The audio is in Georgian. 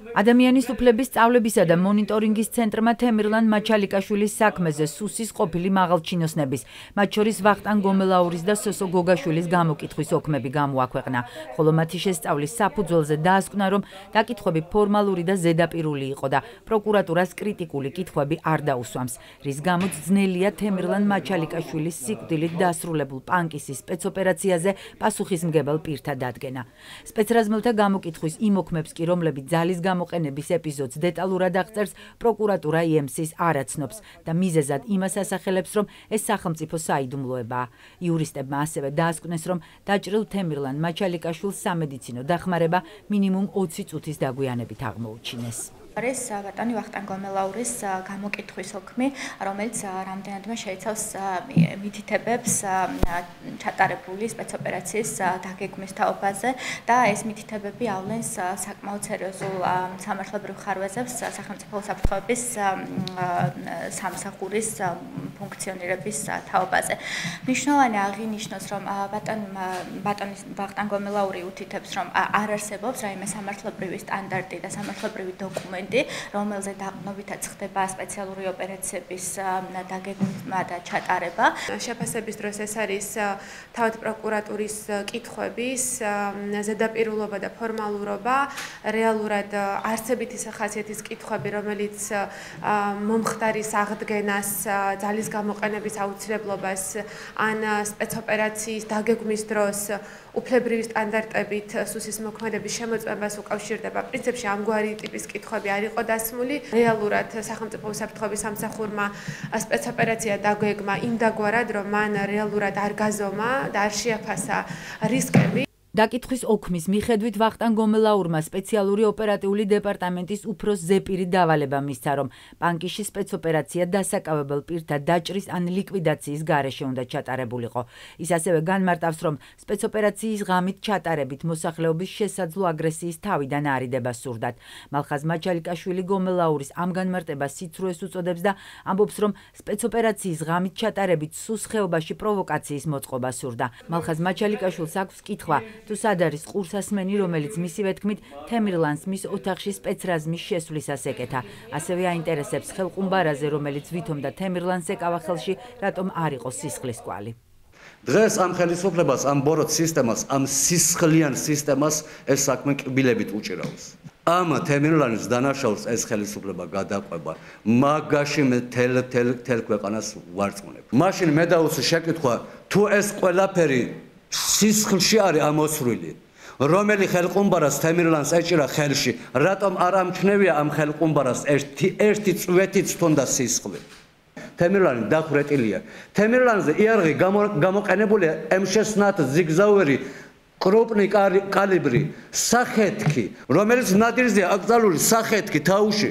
ადამიანის უფლების სწავლებისა და მონიტორინგის ცენტრმა თემირლან მაჩალიკაშვილის საქმეზე სუსის ყოფილი მაღალჩინოსნების, მათ შორის ვახტანგ გომელაურის და სოსო გოგაშვილის გამოკითხვის ოქმები გამოაქვეყნა, ხოლო მათი შესწავლის საფუძველზე დაასკვნა, რომ დაკითხვები ფორმალური და ზედაპირული იყო და პროკურატურას კრიტიკული კითხვები არ დაუსვამს, რის გამოც ძნელია თემირლან მაჩალიკაშვილის სიკვდილით დასრულებულ პანკისის სპეცოპერაციაზე პასუხისმგებელ პირთა დადგენა. სპეცრაზმელთა გამოკითხვის იმ ოქმებს კი, რომლებიც ძალის გამოყენების ეპიზოდს დეტალურად აღწერს პროკურატურა IMC-ს არაცნობს და მიზეზად იმას ასახელებს, რომ ეს სახელმწიფო საიდუმლოებაა. იურისტებმა ასევე დაასკვნეს, რომ დაჭრილ თემირლან მაჩალიკაშვილს სამედიცინო დახმარება მინიმუმ 20 წუთის დაგვიანებით აღმოუჩინეს. არის ბატონი ვახტანგ გომელაურის გამოკითხვის ოქმი, რომელიც რამდენადმე შეიცავს მითითებებს ჩატარებული სპეცოპერაციის დაგეგმვის თაობაზე და ეს მითითებები ავლენს საკმაოდ სერიოზულ სამართლებრივ ხარვეზებს სახელმწიფო საფრთხეების სამსახურის ფუნქციონირების თაობაზე. მნიშვნელოვანი აღინიშნოს, რომ ბატონ ბატონი ვახტანგ გომელაური უთითებს, რომ არ არსებობს რაიმე სამართლებრივი სტანდარტი და სამართლებრივი დოკუმენტი რომელზე დაყნობითაც ხდება სპეციალური ოპერაციების დაგეგმვა და ჩატარება. შეფასების დროს ეს არის თავად პროკურატურის კითხვების ზედაპირულობა და ფორმალურობა, რეალურად არსებითი სახასიათის კითხვები, რომელიც მომხდარის აღდგენას, ძალის გამოყენების აუცილებლობას ან სპეცოპერაციის დაგეგმვის დროს უფლებრივი სტანდარტებით სუსის მოქმედების შემოწმებას უკავშირდება. პრინციპში ამგვარი ტიპის კითხვები არ იყო დასმული. რეალურად სახელმწიფო საფრთხების სამსახურმა სპეცოპერაცია დაგვეგმა იმ დაგვარად, რომ მან რეალურად არ გაზომა და არ შეაფასა რისკები. დაკითხვის ოქმის მიხედვით ვახტანგ გომელაურმა სპეციალური ოპერატიული დეპარტამენტის უფროს ზეპირი დავალება მისცა, რომ პანკიში სპეცოპერაცია დასაკავებელ პირთა დაჭრის ან ლიკვიდაციის გარეშე უნდა ჩატარებულიყო. ის ასევე განმარტავს, რომ სპეცოპერაციის ღამით ჩატარებით მოსახლეობის შესაძლო აგრესიის თავიდან არიდება სურდათ. მალხაზ მაჩალიკაშვილი გომელაურის ამ განმარტებას სიცრუეს უწოდებს და ამბობს, რომ სპეცოპერაციის ღამით ჩატარებით სუს ხეობაში პროვოკაციის მოწყობა სურდა. მალხაზ მაჩალიკაშვილს აქვს კითხვა თუ სად არის ყურსასმენი, რომელიც მისივე თქმით თემირლანს მის ოთახში სპეცრაზმის შესვლისას ეკეთა. ასევე აინტერესებს ხელყუმბარაზე, რომელიც ვითომდა თემირლანს ეკავა ხელში, რატომ არ იყო სისხლის კვალი. დღეს ამ ხელისუფლებას, ამ ბოროტ სისტემას, ამ სისხლიან სისტემას ეს საქმე კბილებით უჭირავს. ამ თემირლანის დანაშაულს ეს ხელისუფლება გადაყვება. მაგაში მე თელ თელ თელ ქვეყანას ვარწმუნებ. მაშინ მე დაუსვი შეკითხვა, თუ ეს ყველაფერი სისხლში არის ამოსვლილი. რომელი ხელყუმბარას თემირლანს ეჭირა ხელში რატომ არ ამჩნევია ამ ხელყუმბარას ერთი ერთი წვეთიც თონდა სისხლი? თემირლანი დახრეტილია თემირლანზე იარაღი გამოყენებულია M16 ზიგზაუერი კროპნი კალიბრი სახეთკი რომელიც ნადირზეა აკრძალული სახეთკი თაუში